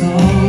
song